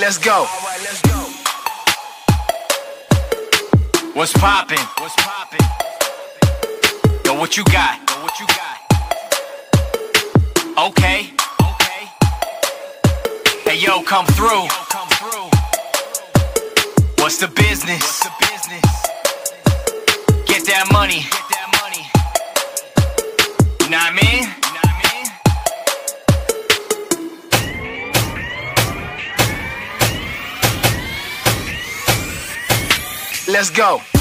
let's go. What's poppin'? What's poppin'? Yo, what you got? Yo, what you got? Okay. Okay. Hey, yo, come through. come through. What's the business? What's the business? Get that money. Get that money. You know what I mean? Let's go.